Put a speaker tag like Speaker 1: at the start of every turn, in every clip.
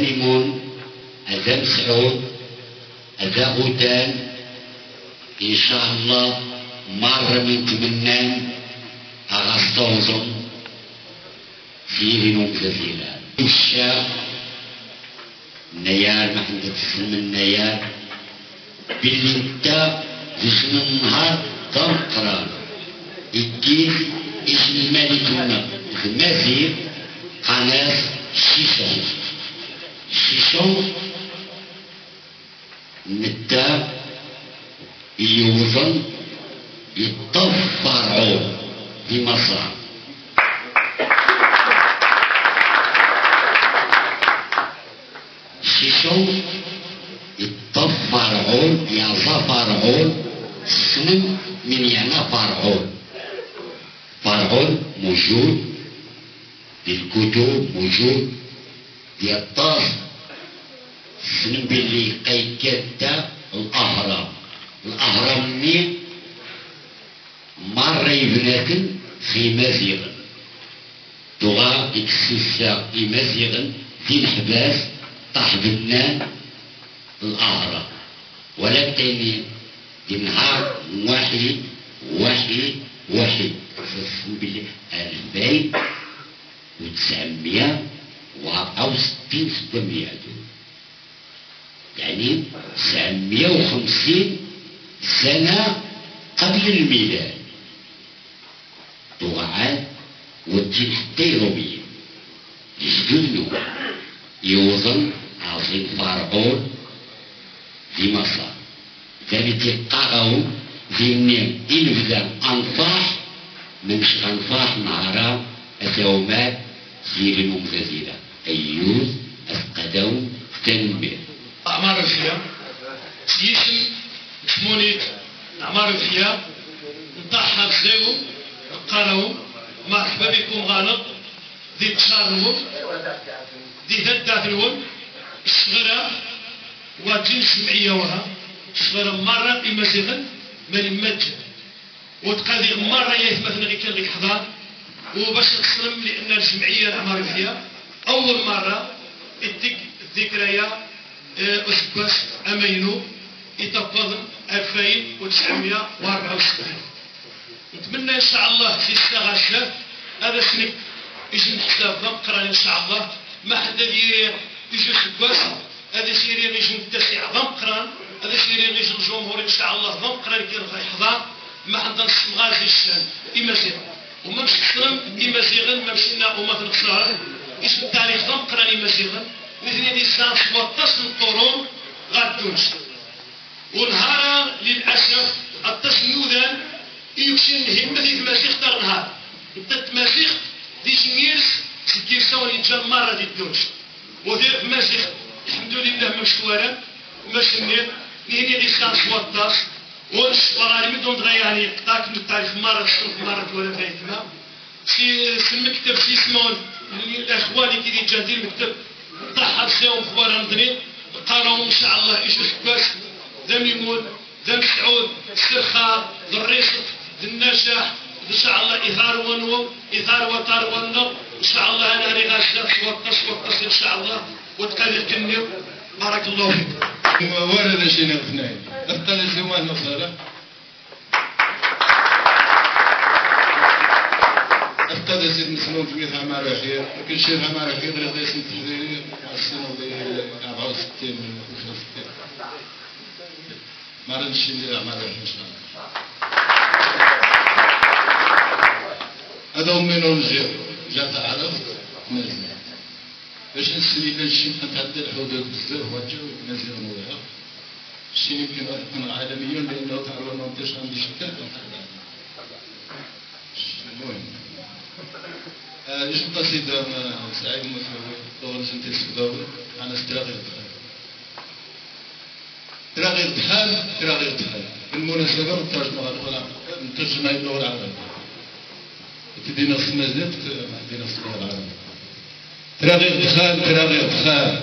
Speaker 1: ميمون أذا مسعود أذا غوتان إن شاء الله مرة من تمنان أغسطوزم لنوم زفيلة الشاء نيار ما عندك تسلم النيار باللي انت جسم النهار تنقرأ. يديك اسم الملك المزيد قناة شيشون شيشون نتا يوزن يتطفرعوا في مصر. شيشون يتطفرعون يا فرعون سن من يعني فرعون فرعون موجود. الكتب وجود ديال الطاس سنم باللي قيد كدا الأهرام. الأهرام منين؟ مرة يبناكن في مزيغا تغا اكسسا في مزيغا في الحباس طحبنا الأهرام. ولكن دي نهار واحد واحد واحد. فاسم بالله البيت. و900 و64 600 يعني 950 سنة قبل الميلاد. طغعان والدين حتى يروميين يسجنوا يوزن عظيم فرعون في مصر. ذلك يقعهم في منين إنفذ أنفاح منش أنفاح نهارا. أتومات سير الممتازلة أيوز أفقدون تنبيه
Speaker 2: أعمار الفيا سيشن شمونيت أعمار الفيا نطحها بزيو قالوا مرحبا بكم غالب. ذي تشارمون ذي هداتلون الصغيرة وجنس معية وها. الصغيرة مرة إمازيغن من يمجد وتقاضي مرة يثمثنا غير كان لك حضار. وباش نسلم لأن الجمعية العمار فيها أول مرة الدك الذكرية أسباس أمينو يتفضل 2964 نتمنى إن شاء الله في الساعة الشهر هذا سنك يجي حساب قران إن شاء الله. ما حدا يجي سباس هذا سيري يجي متسع ضم قران هذا سيري يجي الجمهور إن شاء الله ضم قران كي يحضر ما حدا نص غازي الشان. إما زين وما مش تسلم إما زيغن ما مشينا وما تنقصنا إسم التاريخ ضم قرآن إما زيغن مثل دي سان 17 قرون غادوش ونهار للأسف التصنيودان يمشي نهمة في المسيح تر نهار انت المسيح دي شنيرس سكي سوني جان مرة دي الدوش ودي المسيح الحمد لله مشوارا مشنير نهني دي سان 17 ونش وغالي دون يعني قطاك من التاريخ مرة تشوف مرة ولا فايتنا في في المكتب في اسمه الاخوان كي جادين المكتب طاح فيهم خوار مدني قالوا ان شاء الله إيش باش ذا ميمون ذا مسعود السرخاء ذا الرزق ذا النجاح ان شاء الله اثار ونو اثار وطار ونو ان شاء الله أنا ري غاشا وطش وطش ان شاء الله وتقدر كنيو بارك الله فيك
Speaker 3: ورد شيء اثنين اختار زمان نصره اختار سيد مسلم في مثل عمار وحيد لكن شيخ عمار وحيد غير اسم تحرير السنة اللي 64 من 65 ما ردش ندير عمار وحيد ان شاء هذا منهم جاء جاء تعرف نزل باش نسمي إلا شي نتعدى الحدود بزاف وجهوا نزل مولاها شي يمكن أن يكون عالميا لأنه تعرف ما بداش عندي شكل المهم إيش قصيدة سعيد مسوي طول سنتي السوداوي عن استراغ الدخان استراغ الدخان استراغ الدخان بالمناسبة نترجمها الأولى نترجمها اللغة العربية تدينا السنة زيت تدينا اللغة العربية تراغي الدخان تراغي الدخان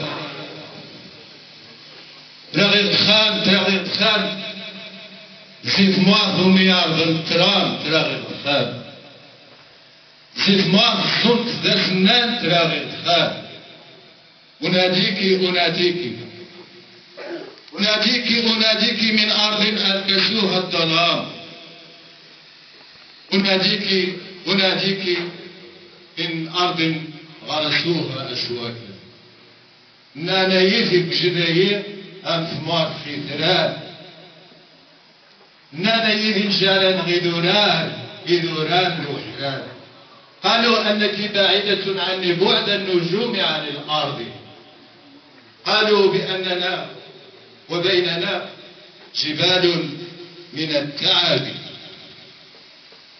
Speaker 3: تراغي الدخان تراغي الدخان زيت مواظ وميار ذن تران تراغي الدخان زيت مواظ زنت ذا تراغي الدخان أناديك أناديك أناديك أناديك من أرض ألبسوها الظلام أناديك أناديك من أرض غرسوها أسواكا نانا يثب جبايا أنثمار في ثران نانا يثب جالان غيدوران غيدوران روحان قالوا أنك بعيدة عني بعد النجوم عن الأرض. قالوا بأننا وبيننا جبال من التعب.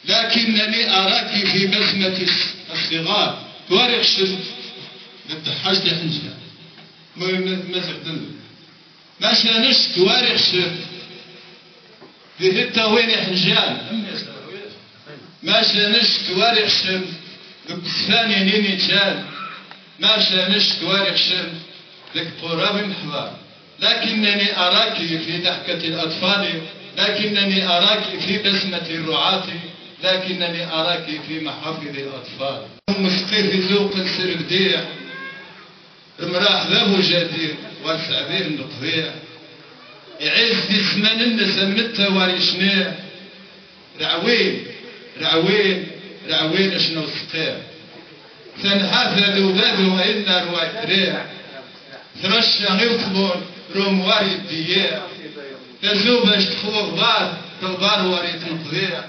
Speaker 3: لكنني أراك في بسمة الصغار. تواريخ شد للضحاج حنجة ما تقدم ما شانش تواريخ شد في التوين حنجان ما شانش تواريخ شد الثاني نيني كان ما شانش تواريخ شد لك قراب محضار لكنني أراك في ضحكة الأطفال لكنني أراك في بسمة الرعاة. لكنني أراك في محافظ الأطفال. مسقي في ذوق السرديع المراح ذابو جدير والسعبير نقضيع يعز في زمان متى وريشنيع رعوين رعوين رعوين شنو سقيع. تنحاث ذوبادو إنا روايتريع ترشا غير روم واري الدياع تزوب تخوض بار تغبار واري تنقضيع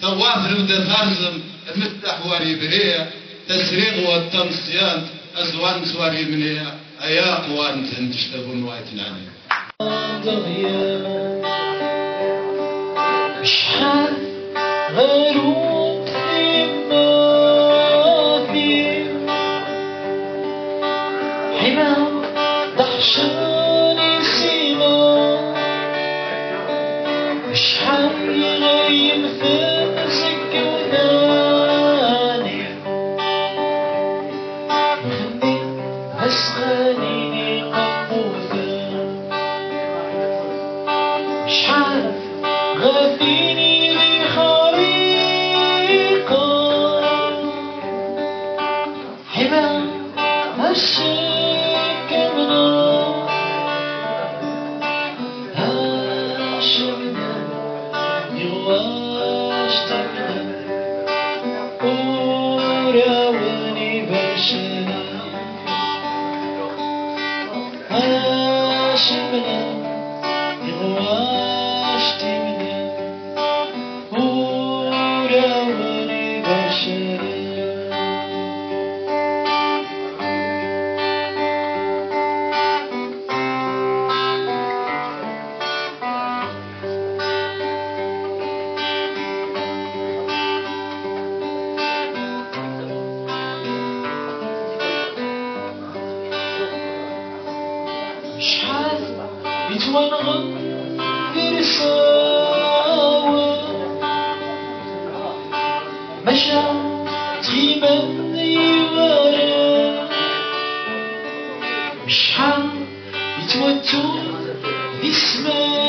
Speaker 3: توافر ثارزم المفتح بريع تسريغ والتمصيان أزوان سواري منيع أيا قوان تنتشتغل نوايت العني
Speaker 4: شحال غيرو شحال في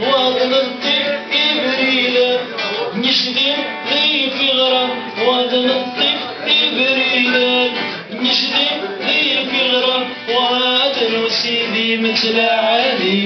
Speaker 4: وضنطي إبريل نشدي ضيف غرام وضنطي إبريل نشدي ضيف غرام وادن سيدي مثل خير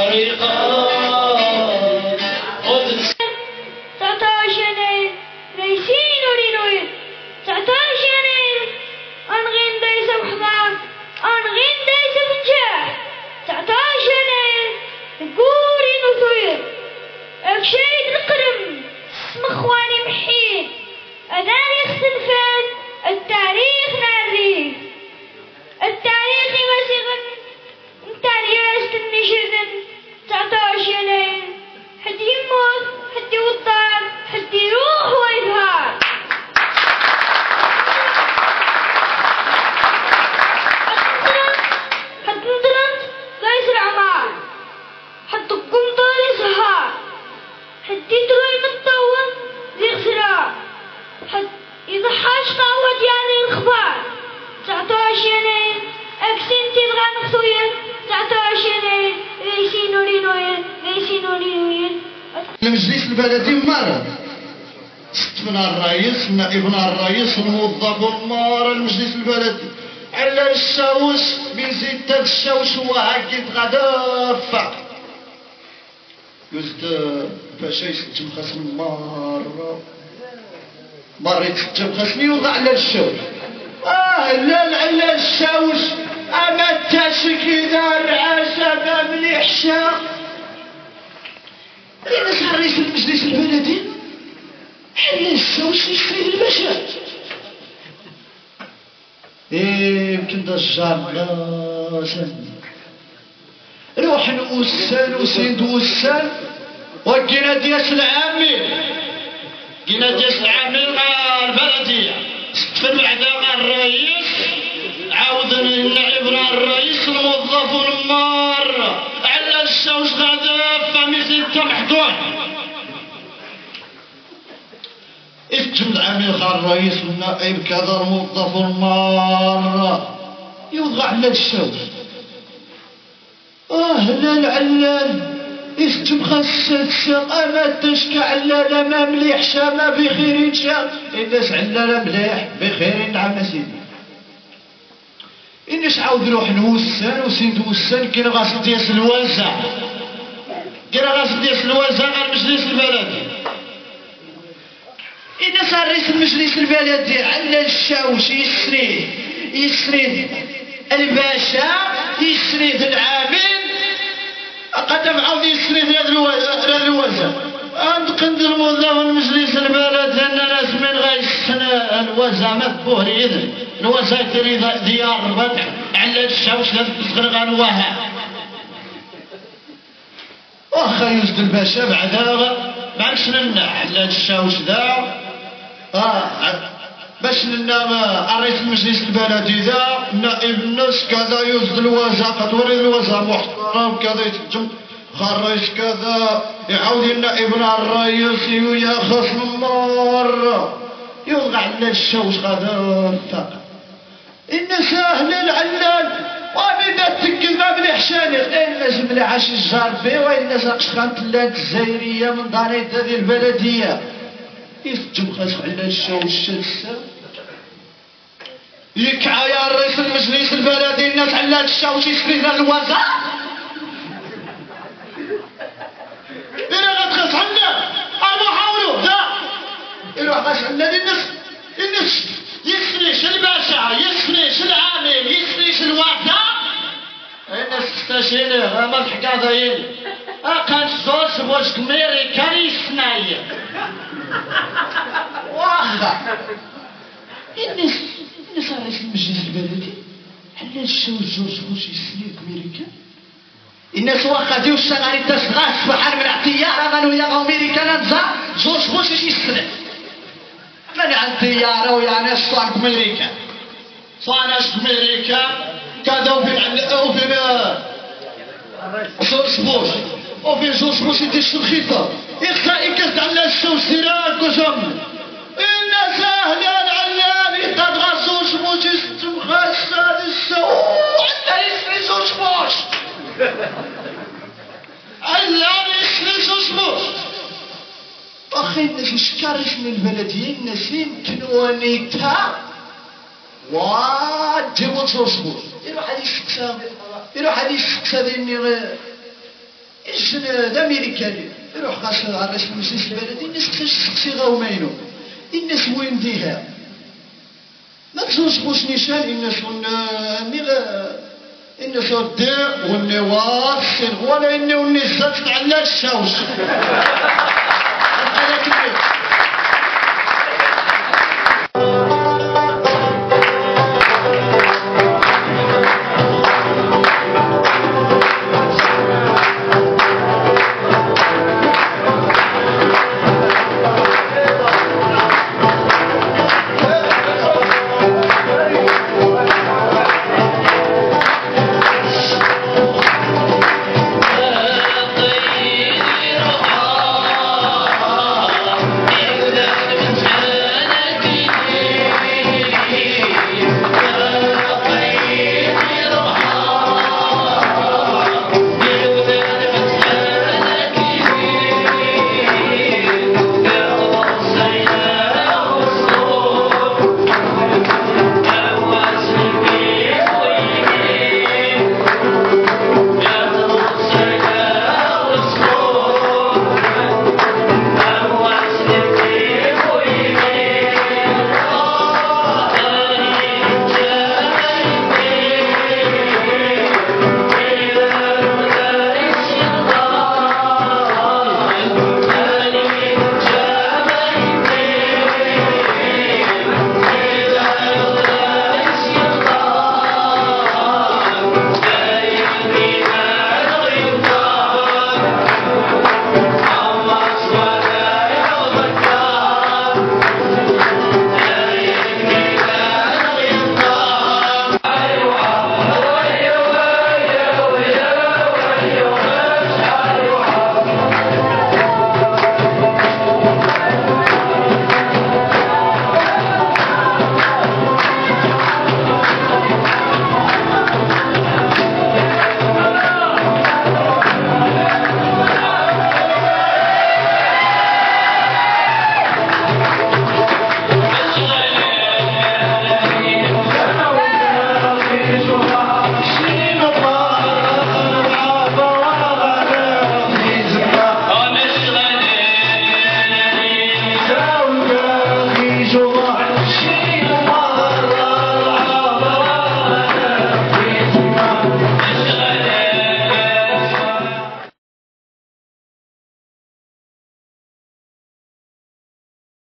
Speaker 5: قلت باش يسجم خصم مرة. مريت سجم خصني وضع على الشاوش آه لا على الشاوش أما التاشك إذا العشاء مليح شاق الناس رئيس المجلس البلدي؟ حل الشوش يشري إيه يمكن ده الجار نوسان وسيد وسان وكينا دياس العامل. كينا دياس العامل البلدية. في العداء الرئيس. عاود نعيبنا الرئيس الموظف المار على الشوش غدا فمثل محدود اسم العميل خال الرئيس والنائب كذا الموظف المار يوضع على الشوش. آه لا العلال اسم خاصة اما تشكى علالة ما مليح شاما بخير شا الناس علالة مليح. بخير نعم سيدي. إنش عاود روح نوسان وسيد وسان. كنا غاصل دياس الوازع كنا غاصل دياس الوازع على المجلس البلدي إذا صار المجلس البلدي على الشاوش يسريه يسريه الباشا يسريه العامل. عند الموظف المجلس البلد ان ناس من غيسنا الوزع مذبوه اذن الوزع يدير ديار البدع على الشوش لازم تصغر غنوها واخا يوجد الباشا بعدا ما لنا على الشوش ذا؟ آه باش لنا الرئيس المجلس البلدي ذا؟ نائب الناس كذا يوجد الوزع قد ورد الوزع محترم كذا يتجم. خرج كذا يعاود النائبنا الرئيس يا خصم مرة. يوضع على الشوش غدا فقط. إن سهل العلال. وبدا تكل ما مليح شانق الناس مليح عاش الجار فيه وإن ساقش خانت اللات الزايرية من داريت هذه البلدية. يسجم خاص على الشوش السا يكعى يا رئيس المجلس البلدي. الناس على الشوش يسكرينا الوزع غتخلص عنا الناس الناس يسريش الباشا يسريش العامل يسريش الوردة الناس تستشير ما الحكاية ضايل كان زور واش ميريكاني سنايا واخا. الناس الناس رئيس المجلس البلدي. حلال الشاو جورج بوش يسنيك ميريكان الناس واخا ديو الشغالي تشغال سبحان من اعتيار غنو يا غوميريكان نزا. جورج بوش يسنيك من عن طيارة ويا ناس صانك ميريكان صانك ميريكان كذا وفي وفي جورج بوش. وفي جورج بوش يدير الخيطة يخطأ يكز على السوسيرات وجم إن سهلا علاني قد غزوش بوش استمخصة للسوء عندنا اسمي جورج بوش. علاني اسمي جورج بوش. الناس مشكرش من يمكن ونيتا وادي وجورج بوش يروح هذه السكسة يروح هذه السكسة ذي إيش الأمريكاني يروح غاس على المجلس البلدي الناس كيفاش تسقسي غاومينو. الناس وين ديها. ما تزوج خوش نيشان الناس مي الناس الداء والنواس ولا إني والنساء على الشوش Obrigado,